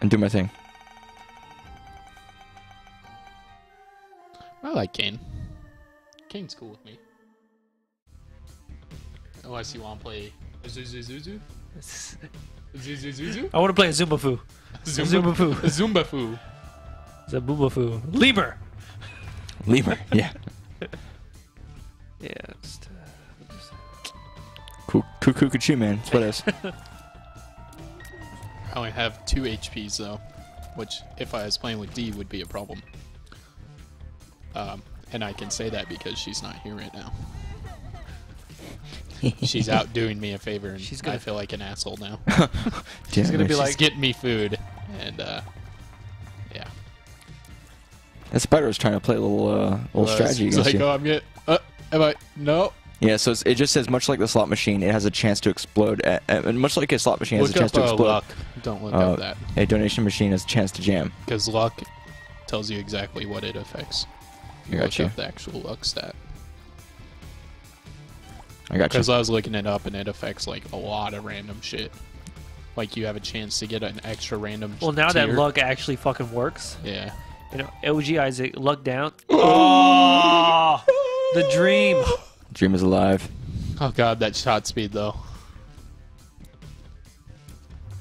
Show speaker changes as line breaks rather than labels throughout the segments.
and do my thing.
I like Cain. Cain's cool with me. Unless you want to play Zuzuzuzu? Zuzuzuzu?
I want to play a Zumbafu.
Zumba
Zumbafu.
Zumba Foo.
Zabubafu. Lemur.
Lemur. yeah.
Yeah. Just, uh, just-
Cuckoo cuckoo man. That's what it is.
I only have two HPs though, which if I was playing with D would be a problem. Um, and I can say that because she's not here right now. She's out doing me a favor, and
She's
I
gonna-
feel like an asshole now.
She's
gonna be
She's
like-
getting me food, and uh, yeah.
That spider was trying to play a little uh, little
Uh,
strategy
It's
against
like,
you.
oh, I'm getting. Uh, am I? No.
Yeah, so it's, it just says much like the slot machine, it has a chance to explode. At, and much like a slot machine has
Look
a chance
up
to
uh,
explode.
luck. Don't look
Uh,
up that
A donation machine has a chance to jam.
because luck tells you exactly what it affects.
I got
look
you.
up the actual luck stat.
I got.
Because I was looking it up and it affects like a lot of random shit. Like you have a chance to get an extra random.
well, now that luck actually fucking works,
Yeah.
you know, OG Isaac, luck down. Oh, the dream.
Dream is alive.
Oh god, that shot speed though.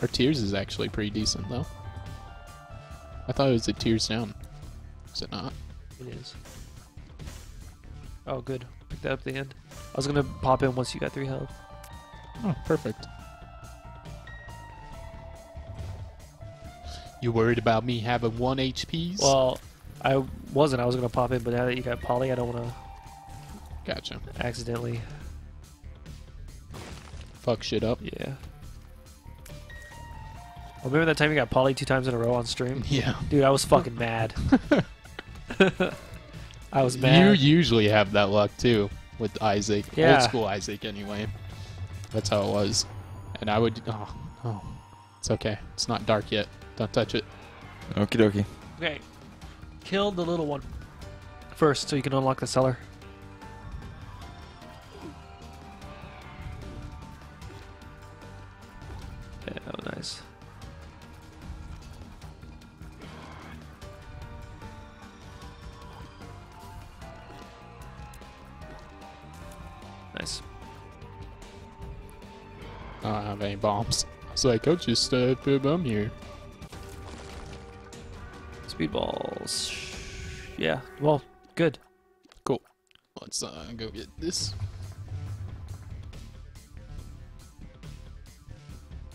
Our tears is actually pretty decent though. I thought it was a tears down. Is it not?
It is. Oh, good. Pick that up at the end. I was gonna pop in once you got three health.
Oh, perfect. You worried about me having one HPs?
Well, I wasn't. I was gonna pop in, but now that you got Polly, I don't want
gotcha.
accidentally.
Fuck shit up.
Yeah. Oh, remember that time you got Polly two times in a row on stream?
Yeah.
Dude, I was fucking mad. I was mad.
You usually have that luck too with Isaac.
Yeah.
Old school Isaac anyway. That's how it was. And I would oh oh. It's okay. It's not dark yet. Don't touch it.
Okie dokie.
Okay. Kill the little one first so you can unlock the cellar.
Bombs. It's like I'll just uh, put a bomb here.
Speedballs. Yeah, well, good.
Cool. Let's uh, go get this.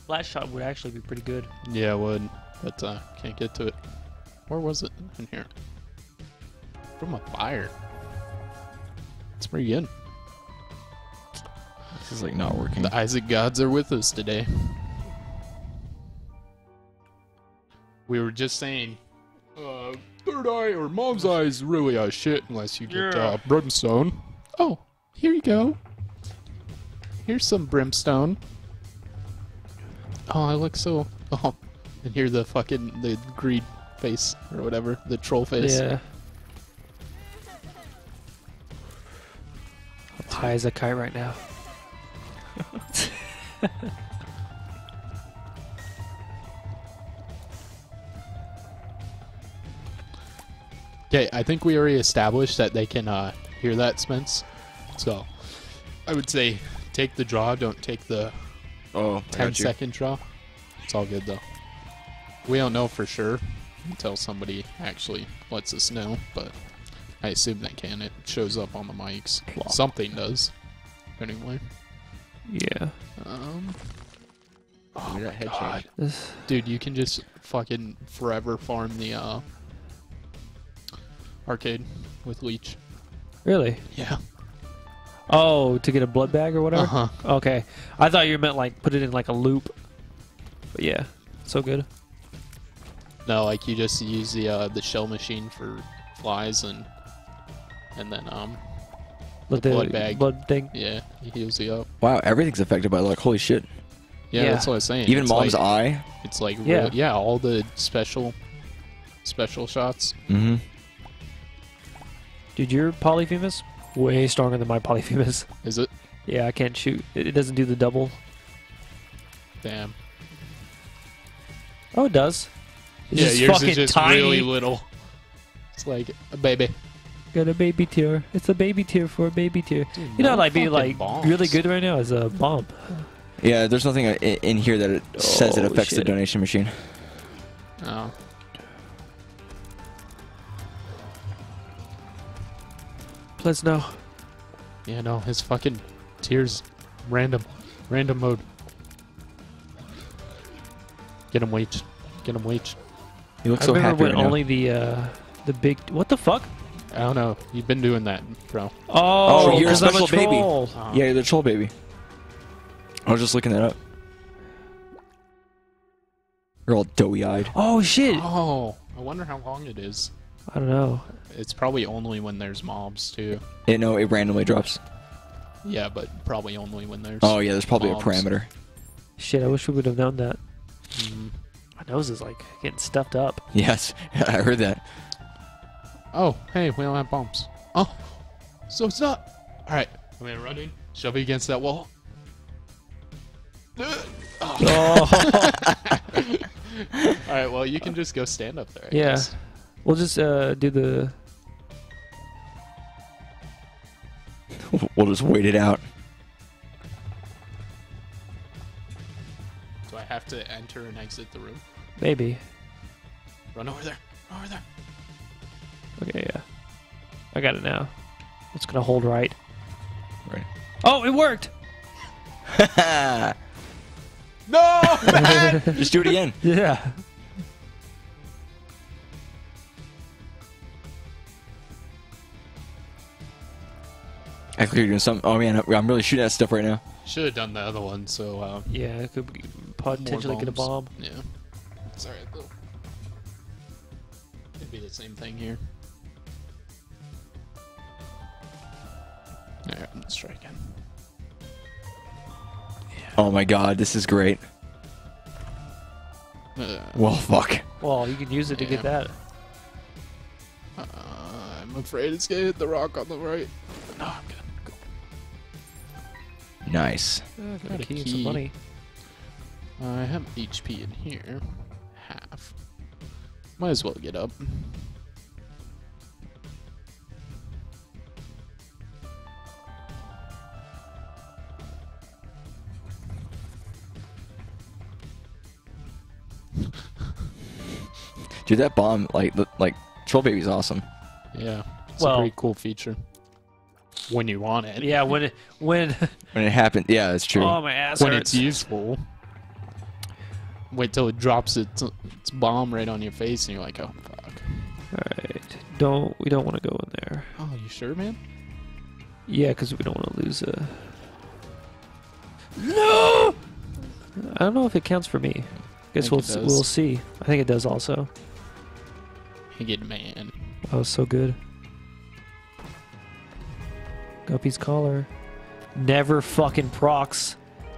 Last shot would actually be pretty good.
Yeah, I would, but uh, can't get to it. Where was it in here? From a fire. It's pretty good.
This is like not working.
The Isaac gods are with us today. We were just saying, uh, third eye or mom's eye is really a shit unless you get
Yeah.
uh, brimstone. Oh, here you go. Here's some brimstone. Oh, I look so. Oh, and here's the fucking the greed face or whatever, the troll face.
Yeah. High as a kite right now.
Okay, I think we already established that they can uh, hear that, Spence. So, I would say take the draw, don't take the
Oh, I
10
got you.
second draw. It's all good though. We don't know for sure until somebody actually lets us know, but I assume they can. It shows up on the mics. Something does. Anyway.
Yeah.
Um,
Give me that head
God.
This,
dude, you can just fucking forever farm the uh, arcade with Leech.
really?
Yeah.
Oh, to get a blood bag or whatever?
Uh huh.
Okay. I thought you meant like put it in like a loop. But yeah, so good.
No, like you just use the uh, the shell machine for flies and and then um
Let
The blood bag.
blood thing.
yeah he heals you up.
Wow, everything's affected by luck. Holy shit.
Yeah,
Yeah.
that's what I was saying.
Even
it's
mom's
like,
eye.
It's like
Yeah.
yeah, yeah, all the special special shots.
Mm-hmm.
Dude, your polyphemus way stronger than my polyphemus.
Is it?
yeah, I can't shoot. It, it doesn't do the double.
Damn.
Oh, it does. It's
yeah,
just
yours
fucking
is just
tiny.
really little. It's like a baby.
Got a baby tear. It's a baby tear for a baby tear.
Dude,
You know, like be like
bombs.
really good right now is a bomb.
Yeah, there's nothing in here that it says it
Oh,
affects the donation machine.
Oh.
Let's know.
Yeah, no, his fucking tears random. Random mode. Get him wage. Get him wage.
He looks
I
so
remember
happy
when
right now.
only the uh the big what the fuck?
I don't know. You've been doing that, bro.
Oh,
Oh, you're a
'cause I'm
special baby.
troll.
Yeah, you're the troll baby. I was just looking that up. You're all doughy-eyed.
Oh shit!
Oh, I wonder how long it is.
I don't know.
It's probably only when there's mobs too.
It, no, it randomly drops.
Yeah, but probably only when there's.
Oh yeah, there's probably
mobs.
a parameter.
Shit, I wish we would have known that.
Mm.
My nose is like getting stuffed up.
Yes, I heard that.
Oh, hey, we don't have bombs. Oh, so it's not. All right, I'm gonna run in, shove it against that wall.
Oh,
All right, well, you can just go stand up there. I
Yeah.
guess.
we'll just uh do the.
We'll just wait it out.
Do I have to enter and exit the room?
Maybe.
Run over there. Run over there.
Okay, yeah. I got it now. It's gonna hold right.
Right.
Oh, it worked!
No!
just do it again.
Yeah.
I think you're doing something. Oh man, I'm really shooting at stuff right now.
Should have done the other one. So uh,
Yeah, it could be- potentially get a bomb.
yeah, it's alright though. It'd be the same thing here. Alright, let's try again.
Oh my god, this is great.
Uh,
Well, fuck.
Well, you can use it to get that.
uh, I'm afraid it's gonna hit the rock on the right. No, I'm good. Go.
Nice.
Uh, got
Got
a
a
key and some
key.
money.
I have HP in here. Half. Might as well get up.
Dude, that bomb, like, the- like, Troll Baby's awesome.
Yeah, it's
Well-
a pretty cool feature. When you want it.
Yeah, when it, when
When it happened, yeah, that's true.
oh my ass
when
hurts.
it's useful. Wait till it drops its, its bomb right on your face, and you're like, oh fuck.
All right, don't we don't want to go in there.
Oh, you sure, man?
Yeah, because we don't want to lose a. No. I don't know if it counts for me. I guess
think
we'll
it
s-
does.
we'll see. I think it does also.
Good man.
That was so good. Guppy's collar. Never fucking procs.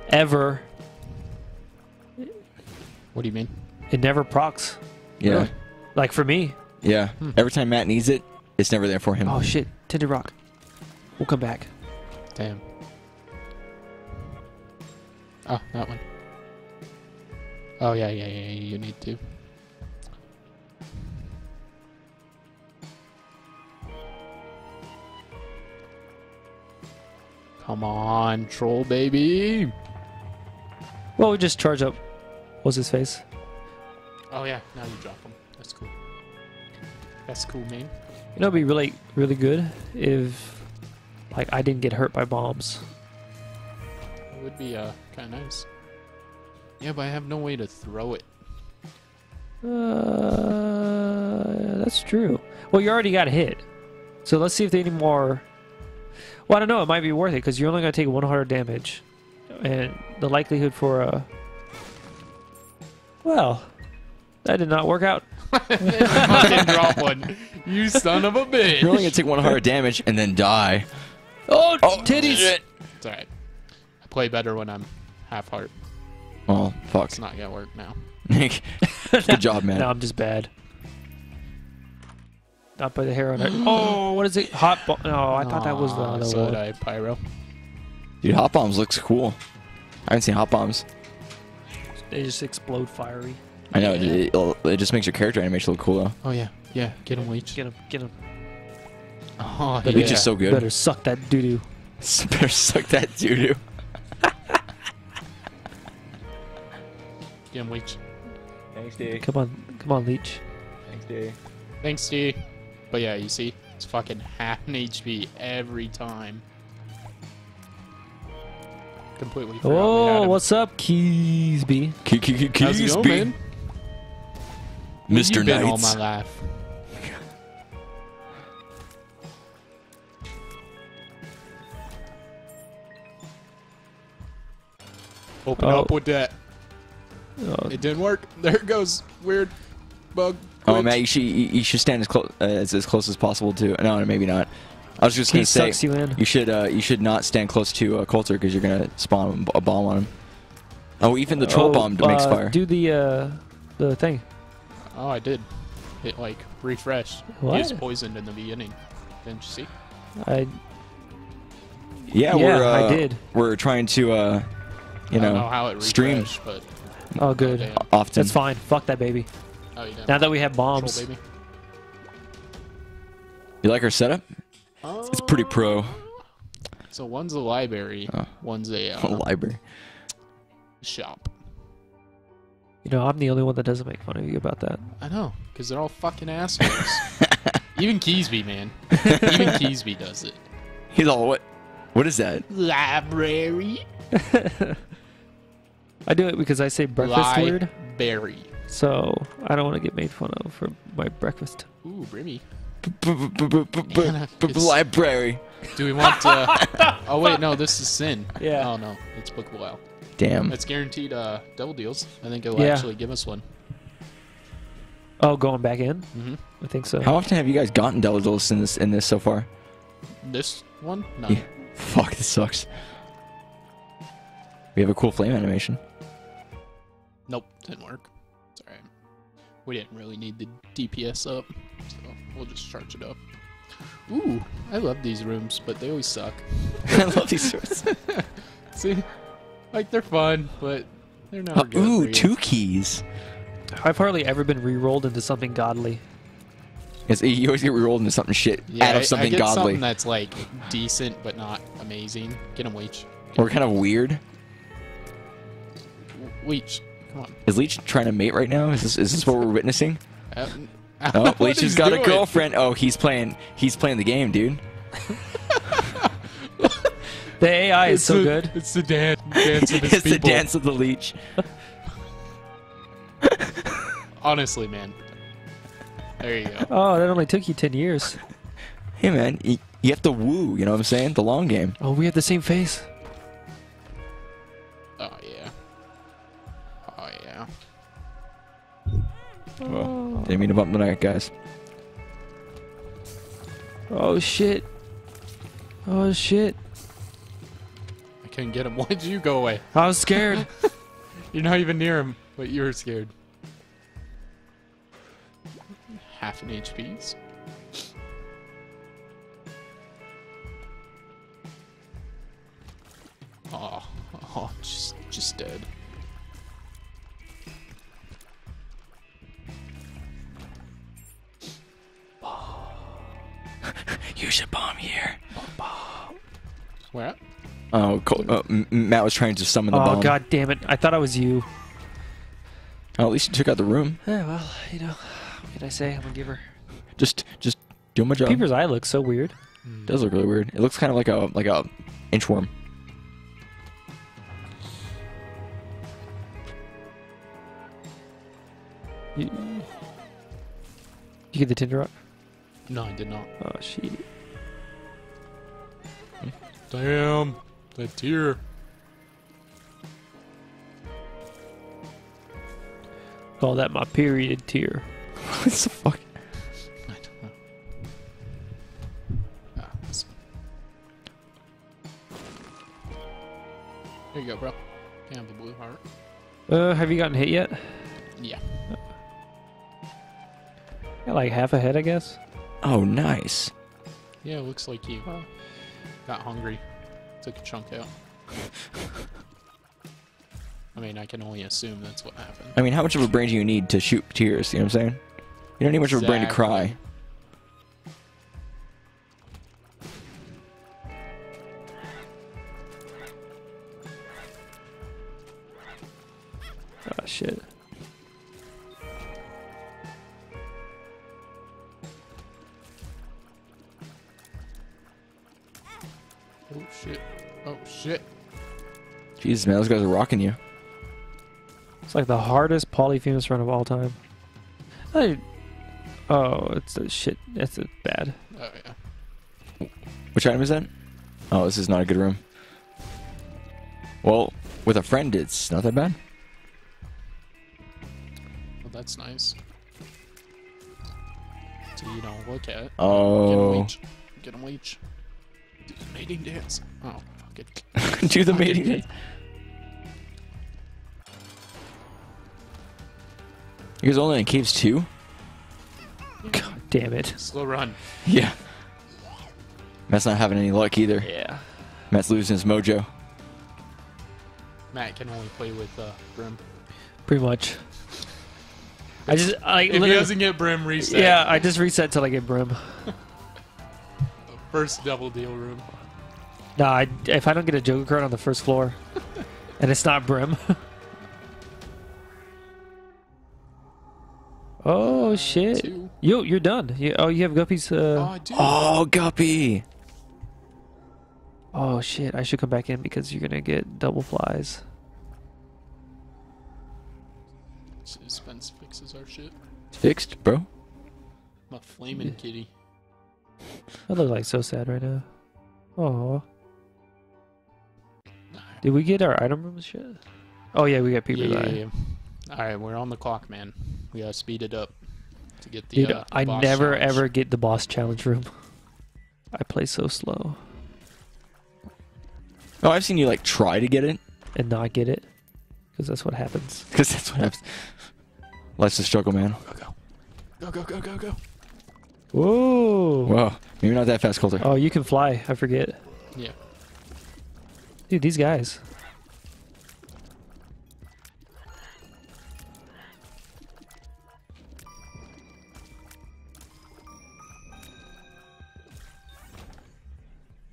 Ever.
What do you mean?
It never procs.
yeah,
Really?
Like for me.
yeah.
Hmm.
Every time Matt needs it, it's never there for him.
Oh shit. Tinted rock. We'll come back.
Damn. Oh, that one. Oh yeah, yeah, yeah. yeah, You need to. Come on, troll baby.
Well, we just charge up. What's his face?
Oh yeah, now you drop them. That's cool. That's cool, man.
You know, it'd be really, really good if, like, I didn't get hurt by bombs.
It would be uh kind of nice. Yeah, but I have no way to throw it.
Uh, that's true. Well, you already got hit, so let's see if they any more. Well, I don't know. It might be worth it because you're only gonna take 100 damage, and the likelihood for a. Well, that did not work out.
Fucking drop one. You son of a bitch.
You're only gonna take one heart damage and then die.
Oh,
Oh,
titties!
shit.
It's alright. I play better when I'm half heart.
Oh, fuck.
It's not gonna work now.
Nick, Good job, man.
No, I'm just bad. Not by the hair on it. Oh, what is it? Hot. Bo- no, I thought that was the
Aw,
other
so
one.
did I, Pyro.
Dude, hot bombs looks cool. I haven't seen hot bombs.
They just explode fiery.
I know
Yeah.
it, it'll- just makes your character animation look cool though.
Oh yeah, yeah. Get him, Leech.
Get him, get him.
Oh,
But
yeah.
Leech is so good.
Better suck that doo doo.
Better suck that doo doo.
Get him, Leech.
Thanks, D.
Come on, come on, Leech.
Thanks, D.
Thanks, D. But yeah, you see, it's fucking half an HP every time. Completely forgot we had
Oh,
him.
what's up, Keysby?
How's it going, man? Where
Mr.
You been all my life. Open
Oh.
up with that.
Oh,
It didn't work. There it goes. Weird bug.
Oh, man, you should you, you should stand as close uh, as, as close as possible to. No, no, maybe not. I was just gonna say
sucks you in.
you should uh, you should not stand close to uh, Colter because you're gonna spawn a bomb on him. Oh, even the troll
Oh,
bomb makes
uh,
fire.
Do the uh, the thing.
Oh, I did. It like refreshed.
What?
He was poisoned in the beginning. Didn't you see?
I
yeah,
yeah,
we're uh,
I did.
we're trying to uh, you
I
know,
know how it
stream.
refreshed, but
Oh, good.
damn.
often.
That's fine. Fuck that baby.
Oh, you.
Now that we have bombs,
baby.
You like our setup? It's pretty pro.
So one's a library,
Oh.
one's a uh,
Library.
shop.
you know, I'm the only one that doesn't make fun of you about that.
I know, because they're all fucking assholes. Even Keysby, man. Even Keysby does it.
He's all what? What is that?
Library.
I do it because I say breakfast word,
Library.
So I don't want to get made fun of for my breakfast.
Ooh, Brimmy.
Library.
Do we want to? oh wait, no, this is Sin.
Yeah.
Oh no, it's Book of WoW.
Damn.
It's guaranteed uh, double deals. I think it'll
Yeah.
actually give us one.
Oh, going back in?
hmm
I think so.
How often have you guys gotten double deals in this in this so far?
This one? No.
Yeah. Fuck, this sucks. We have a cool flame animation.
Nope, didn't work. It's alright. We didn't really need the DPS up, so we'll just charge it up. Ooh, I love these rooms, but they always suck.
I love these rooms.
See? Like, they're fun, but they're not.
Uh,
good.
ooh, two keys.
I've hardly ever been re-rolled into something godly.
Yes, you always get rerolled into something shit
Yeah,
out of something
I get
godly.
something that's, like, decent, but not amazing. Get him, Leech.
or kind of weird.
W- Leech, come on.
Is Leech trying to mate right now? Is this, is this what we're witnessing?
Uh,
Oh,
what
Leech has
he's
got a girlfriend. Oh, he's playing. He's playing the game, dude.
The AI is so
the-
good.
It's the dance, dance of his
it's the dance of the leech.
Honestly, man. There you go.
Oh, that only took you 10 years.
Hey, man, you, you have to woo. You know what I'm saying? The long game.
Oh, we have the same face.
Oh,
didn't mean to bump the knight, guys.
Oh, shit. Oh, shit.
I couldn't get him. Why'd you go away?
I was scared.
You're not even near him, but you were scared. Half an HP's. Oh, oh, just, just dead.
You should bomb here.
Where?
Oh, Col- uh, Matt was trying to summon the
oh,
bomb.
god damn it. I thought I was you.
Oh, at least you took out the room.
Yeah, well, you know, what can I say? I'm a giver.
Just, just do my job.
Peeper's eye looks so weird.
It does look really weird. It looks kind of like a like a inchworm.
You, you get the Tinted rock?
No, I did not.
Oh, shit.
Damn, that tear.
Call that my period tear.
what the fuck?
I don't know. Ah, this- There you go, bro. Can have the blue heart.
Uh, have you gotten hit yet?
Yeah.
Got like half a head, I guess.
Oh, nice.
Yeah, it looks like you uh, got hungry. Took a chunk out. I mean, I can only assume that's what happened.
I mean, how much of a brain do you need to shoot tears? You know what I'm saying? You don't need much of a brain to cry.
Oh shit.
Jesus, man, those guys are rocking you.
It's like the hardest polyphemus run of all time. I, oh, it's a shit. That's a bad.
Oh yeah.
Which item is that? Oh, this is not a good room. Well, with a friend, it's not that bad.
Well, that's nice. So you don't look at. Oh. Get him
Oh,
leech. Get him leech. Do the mating dance. Oh, fuck it.
do the
Fucking
mating.
hate-
You guys only in caves too?
God damn it.
Slow run.
Yeah. Matt's not having any luck either.
Yeah.
Matt's losing his mojo.
Matt can only play with uh, Brim.
Pretty much. I just, I
If he doesn't get Brim reset,
yeah, I just reset till I get Brim.
first double deal room.
Nah, I, if I don't get a Joker card on the first floor, and it's not Brim. oh shit!
Two.
Yo, you're done. You, oh, you have Guppy's.
Oh,
Uh,
I do.
Oh, Guppy.
oh shit! I should come back in because you're gonna get double flies.
Spence fixes our shit.
It's fixed, bro.
My flaming kitty.
I look like so sad right now. Oh,
Nah.
Did we get our item room shit? Oh yeah, we got Peeper's
Yeah, yeah, yeah. All right, we're on the clock, man. We gotta speed it up to get the.
Dude,
uh,
I
boss
never
challenge.
ever get the boss challenge room. I play so slow
Oh, I've seen you like try to get it
and not get it because that's what happens.
because that's what happens. Life's a struggle, man.
Go go go go go go.
Whoa!
Whoa, maybe not that fast, Colter.
Oh, you can fly. I forget.
Yeah.
Dude, these guys.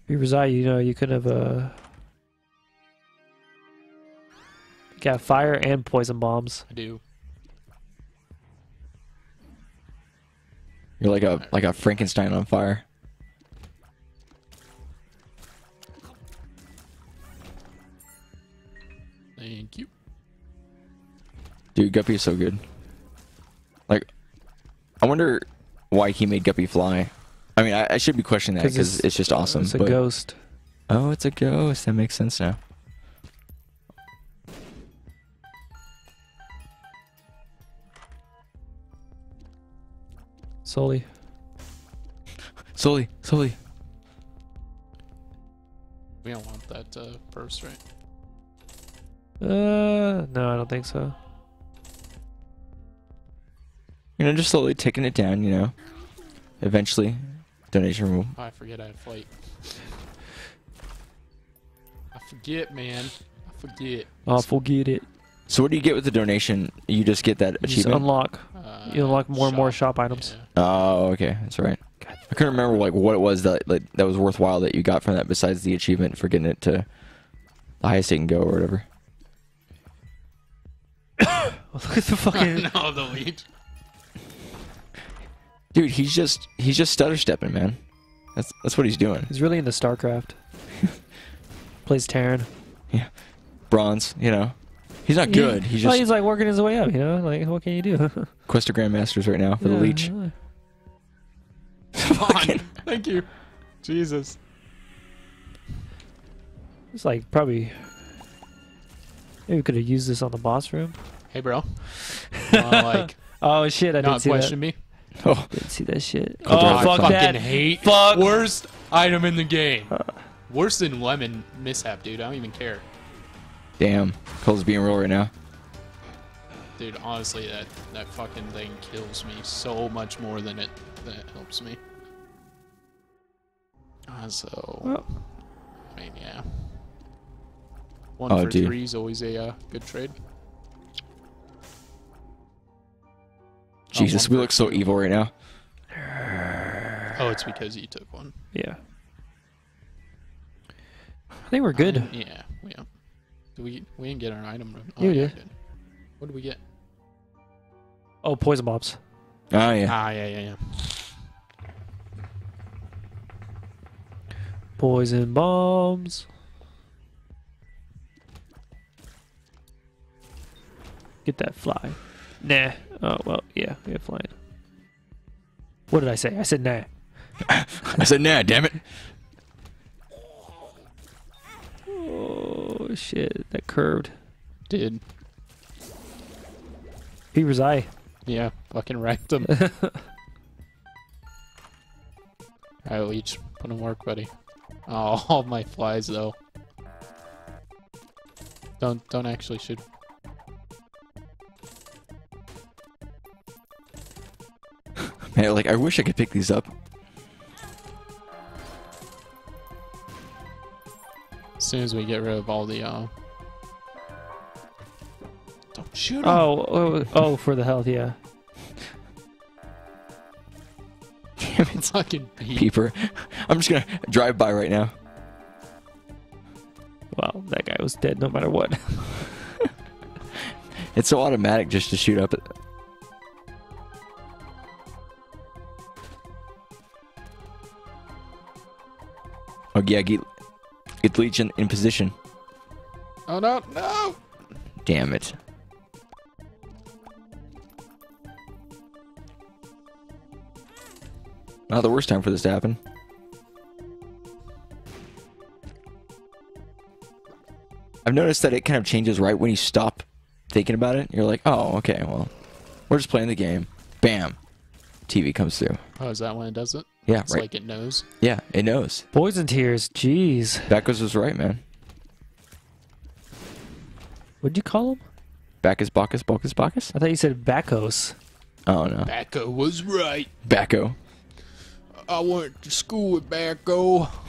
Peeper's Eye, you know, you could have uh, got fire and poison bombs.
I do.
You're like a like a Frankenstein on fire. Dude, Guppy is so good. Like, I wonder why he made Guppy fly. I mean, I, I should be questioning that because it's, just awesome.
It's a
but-
ghost.
Oh, it's a ghost. That makes sense now.
Solely.
Sully, Sully.
We don't want that uh, first, right?
Uh, no, I don't think so.
You know, just slowly taking it down. You know, eventually, donation room.
Oh, I forget I had flight. I forget, man. I forget.
I'll forget it.
So, what do you get with the donation? You just get that
You just
achievement.
unlock.
Uh,
You unlock more and more shop items.
Yeah.
oh, okay, that's right. I couldn't remember like what it was that like that was worthwhile that you got from that besides the achievement for getting it to the highest it can go or whatever.
Look at the fucking.
no, the lead.
Dude, he's just he's just stutter stepping, man. That's that's what he's doing.
He's really into StarCraft. Plays Terran. Yeah.
Bronze, you know. He's not good. He's
well,
just
he's like working his way up. You know, like what can you do?
Quest of Grandmasters right now for the leech.
yeah.
Come on. Thank you. Jesus.
It's like probably. Maybe we could have used this on the boss room.
Hey, bro. Wanna, like,
Oh shit! I didn't
not
see
question
that.
me?
Oh,
Didn't see that shit.
Cool,
oh
I
fuck
fucking
that!
hate
Fuck.
worst item in the game. Worse than lemon mishap, dude. I don't even care.
damn. Cole's being real right now.
Dude, honestly, that that fucking thing kills me so much more than it than it helps me. Uh, so,
Well,
I mean, yeah. One
Oh,
for
dude.
three is always a uh, good trade.
Jesus, we look so evil right now.
Oh, it's because you took one.
Yeah. I think we're good.
Um, yeah, yeah. Do we? We didn't get our item room. Oh,
You
yeah,
did.
we did. What did we get?
Oh, poison bombs.
Oh yeah.
Ah, yeah, yeah, yeah.
Poison bombs. Get that fly. Nah. Oh well, yeah, we have flying. What did I say? I said nah.
I said, nah, damn it.
Oh shit, that curved.
Did
was eye.
yeah? Fucking wrecked him. Alright, Leech, put in work, buddy. Oh, all my flies though. Don't don't actually shoot.
Man, like I wish I could pick these up.
As soon as we get rid of all the uh. Don't shoot him.
Oh, oh, oh, for the health, yeah.
Damn it,
fucking beat.
peeper. I'm just gonna drive by right now.
Well, that guy was dead no matter what.
It's so automatic just to shoot up. Yeah, get get Leech in, in position.
Oh no, no!
Damn it. Not the worst time for this to happen. I've noticed that it kind of changes right when you stop thinking about it. You're like, oh, okay, well, we're just playing the game. Bam. TV comes through.
Oh, is that when it does it?
Yeah,
It's
right.
like it knows.
yeah, it knows.
Poison tears, jeez.
Bacchus was right, man.
What'd you call him?
Bacchus, Bacchus, Bacchus, Bacchus?
I thought you said Bacchos.
Oh, no.
Bacco was right.
Bacco.
I went to school with Bacco.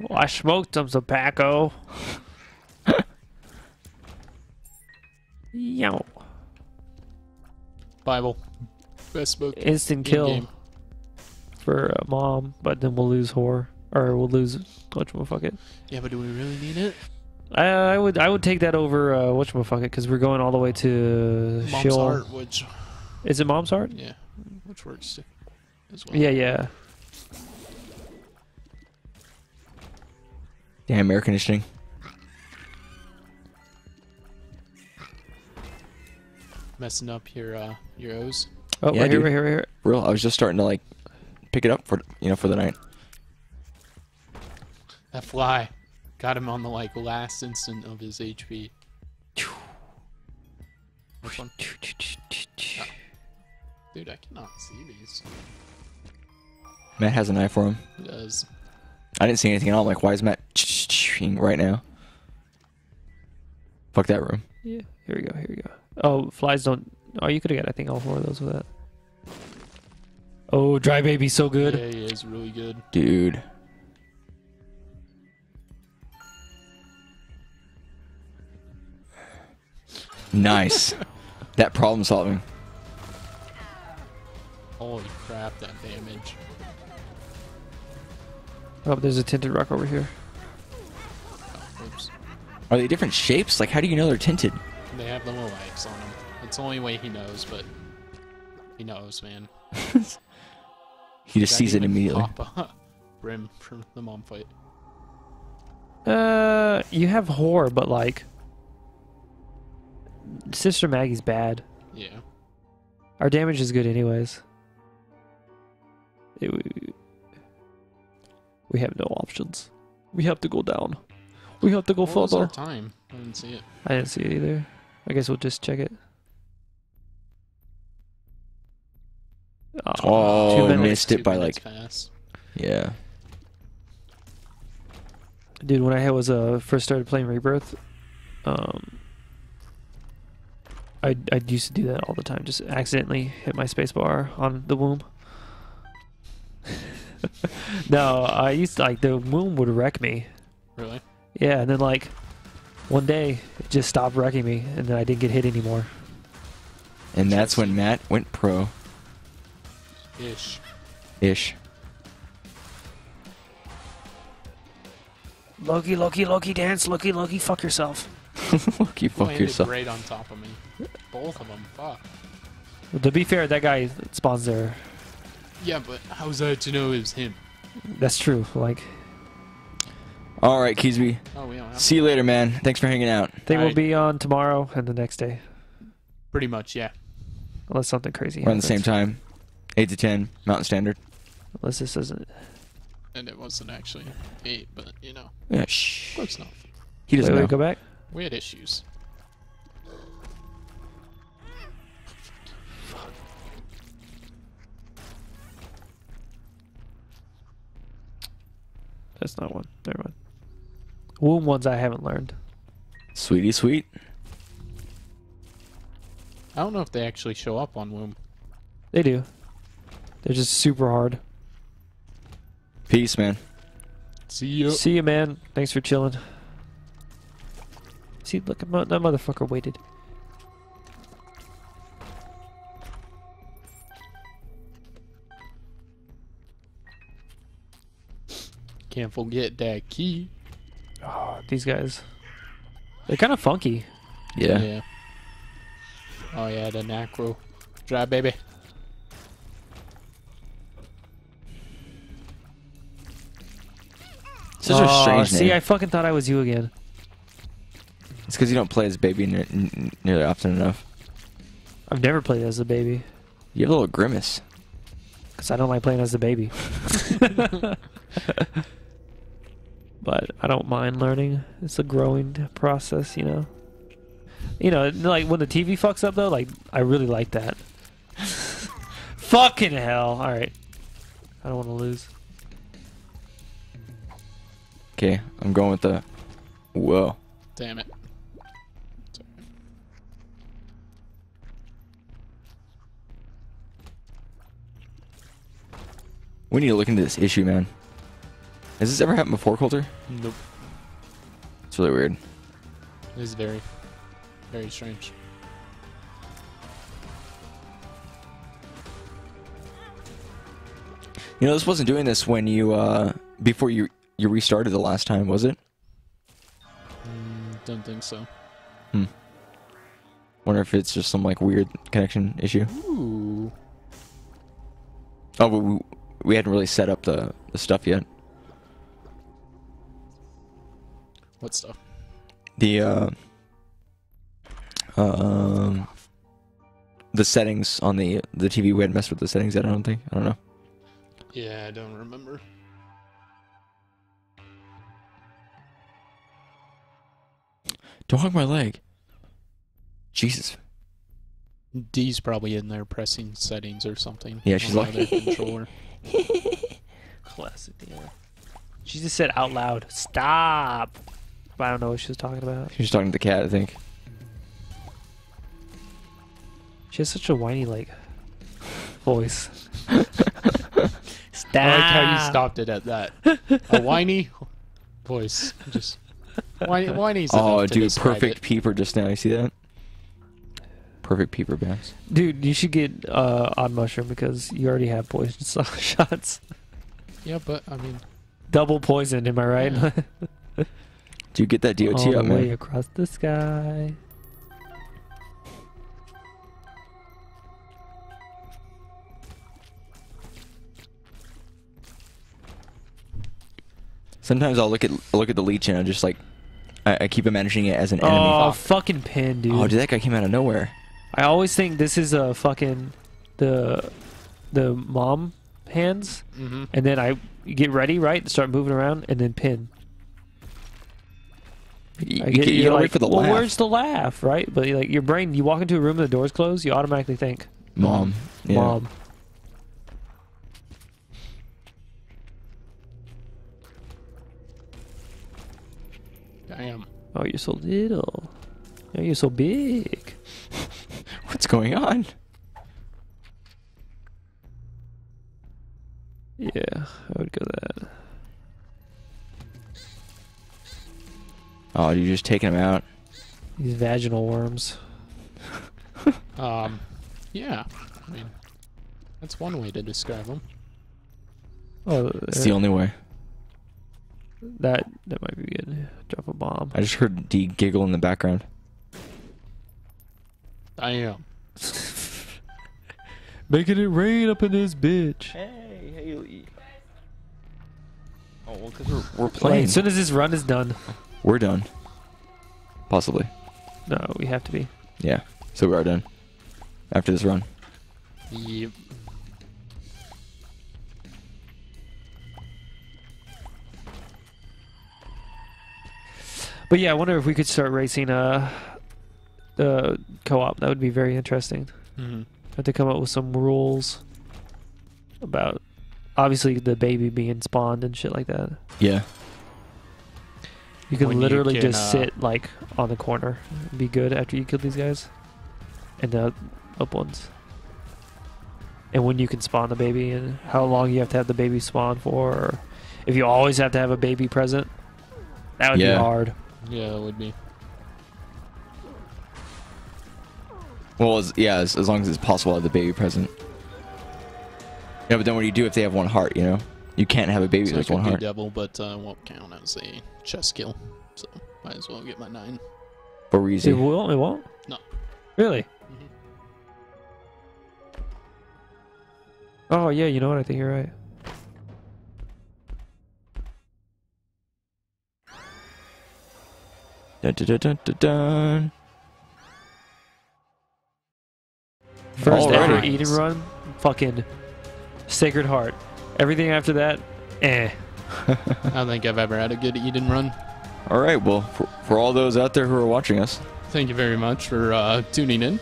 Well, I smoked some tobacco. Yow.
Bible. Best book.
Instant kill
game.
For uh, mom, but then we'll lose whore. Or we'll lose whatchamacallit.
Yeah, but do we really need it?
I, I would I would take that over uh, whatchamacallit because we're going all the way to
Mom's
Sheol.
heart, which
Is it mom's heart?
yeah, which works too, as well.
Yeah, yeah.
Damn, air conditioning.
Messing up your uh your O's.
Oh,
Yeah,
right here, right here, right here.
Real, I was just starting to like pick it up for you know for the night.
That fly got him on the like last instant of his HP. Which one? Oh. Dude, I cannot see these.
Matt has an eye for him.
It does.
I didn't see anything at all. I'm like, why is Matt right now? Fuck that room.
Yeah, here we go, here we go. Oh, flies don't. Oh, you could have got, I think, all four of those with that. Oh, dry baby, so good.
Yeah, he is really good.
Dude. Nice. that problem solving.
Holy crap, that damage.
Oh, there's a tinted rock over here.
Oh, oops.
Are they different shapes? Like, how do you know they're tinted?
They have the little X on them. It's the only way he knows, but he knows, man.
He just sees it immediately.
Pop Brim from the mom fight.
Uh, you have whore, but like, Sister Maggie's bad.
Yeah.
Our damage is good, anyways. It- we, we have no options. We have to go down. We have to go
What was our
further.
time? I didn't see it.
I didn't see it either. I guess we'll just check it.
Oh,
two minutes.
missed it
Two
by like,
past.
yeah.
Dude, when I was uh, first started playing Rebirth, um, I I used to do that all the time. Just accidentally hit my spacebar on the womb. no, I used to like the womb would wreck me.
Really?
Yeah, and then like one day it just stopped wrecking me, and then I didn't get hit anymore.
And that's when Matt went pro
Ish.
ish.
Loki, Loki, Loki, dance, Loki, Loki, fuck yourself.
Look, you fuck
Landed
yourself.
right on top of me. Both of them. Fuck.
Well, to be fair, that guy spawns there.
Yeah, but how's that to know it was him?
That's true. Like,
All right, Keysby.
Oh, we don't.
See you later, man. Thanks for hanging out.
they will
Alright.
be on tomorrow and the next day,
Pretty much, yeah.
unless something crazy
We're on the same time, eight to ten, Mountain Standard.
Unless this isn't.
And it wasn't actually eight, but you know,
Yeah, shh.
close enough.
He doesn't
wait,
know.
go back.
We had issues.
That's not one. Never mind. Womb ones I haven't learned.
Sweetie, sweet.
I don't know if they actually show up on Womb.
They do. They're just super hard.
Peace, man.
See you.
See you, man. Thanks for chilling. See, look at mo- that motherfucker waited.
Can't forget that key.
Oh, these guys. They're kind of funky.
Yeah. yeah.
Oh yeah, the Nacro. Drive, baby.
Such a strange
See,
name.
I fucking thought I was you again.
It's because you don't play as baby nearly often enough.
I've never played as a baby
You have a little grimace.
because I don't like playing as a baby. but I don't mind learning. It's a growing process, you know. You know, like when the TV fucks up though, like I really like that. Fucking hell! All right, I don't want to lose.
Okay, I'm going with the. Whoa.
Damn it.
We need to look into this issue, man. Has this ever happened before, Colter?
Nope.
It's really weird.
It is very, very strange.
You know, this wasn't doing this when you uh before you you restarted the last time, was it?
Mm, don't think so. Hmm.
Wonder if it's just some like weird connection issue.
Ooh.
Oh, but we, we hadn't really set up the the stuff yet.
What stuff?
The uh um the settings on the the TV we hadn't messed with the settings yet. I don't think. I don't know.
Yeah, I don't remember.
Don't hug my leg. Jesus.
D's probably in there pressing settings or something.
Yeah, she's like-
controller.
Classic. Yeah. She just said out loud, "Stop." But I don't know what she was talking about.
She's talking to the cat, I think.
She has such a whiny like voice. Stop.
I like how you stopped it at that. A whiny voice. Just whiny, whiny's
Oh, dude, perfect
it.
peeper just now. You see that? Perfect peeper bands.
Dude, you should get uh, odd mushroom because you already have poison so- shots.
Yeah, but I mean,
Double poison, am I right?
Yeah.
you get that DOT
All the way
man.
across the sky.
Sometimes I'll look at look at the leech and I just like I, I keep imagining it as an enemy.
Oh,
Fuck.
fucking pin, dude.
Oh, dude, that guy came out of nowhere.
I always think this is a fucking the the mom hands,
mm-hmm.
and then I get ready, right, and start moving around, and then pin.
You,
I get,
you
you're
gotta
like,
wait for the
well,
laugh.
where's the laugh, right? But like your brain, you walk into a room and the doors closed, you automatically think,
Mom. Yeah.
mom.
Damn.
Oh, you're so little. Oh, you're so big.
What's going on?
Yeah, I would go that.
Oh, you're just taking them out.
These vaginal worms.
Um, yeah. I mean, that's one way to describe them.
Oh,
It's the only way.
That that might be good. Drop a bomb.
I just heard D giggle in the background.
I am.
Making it rain up in this bitch.
Hey, Haley. Oh, well, because we're, we're
Wait,
playing.
as soon as this run is done.
we're done. Possibly.
No, we have to be.
Yeah. So we are done. After this run.
Yep.
But yeah, I wonder if we could start racing uh the co-op. That would be very interesting.
hmm
Have to come up with some rules about obviously the baby being spawned and shit like that.
Yeah.
You can
When you
literally
can,
just
uh,
sit like on the corner, and be good after you kill these guys, and the up ones. And when you can spawn the baby, and how long you have to have the baby spawn for, or if you always have to have a baby present, that would
Yeah.
be hard.
Yeah, it would be.
Well, as, yeah, as, as long as it's possible to have the baby present. Yeah, but then what do you do if they have one heart, you know? You can't have a baby
So I
with
could
one
do
heart.
double, but uh, won't count as a chess kill, So might as well get my nine.
Or
It won't. It won't.
No.
Really?
Mhm.
Oh yeah. You know what? I think you're right.
Dun, dun, dun, dun, dun, dun.
First
Alrighty.
ever Eden run, fucking Sacred Heart. Everything after that, eh.
I don't think I've ever had a good Eden run.
All right, well, for, for all those out there who are watching us,
Thank you very much for uh, tuning in.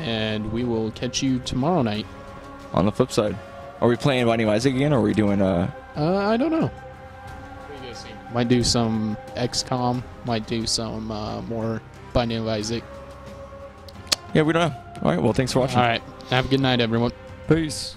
And we will catch you tomorrow night.
on the flip side, are we playing Binding of Isaac again, or are we doing, uh,
Uh, I don't know. Might do some XCOM. Might do some uh, more Binding of Isaac.
yeah, we don't know. All right, well, thanks for watching.
All right. Have a good night, everyone.
Peace.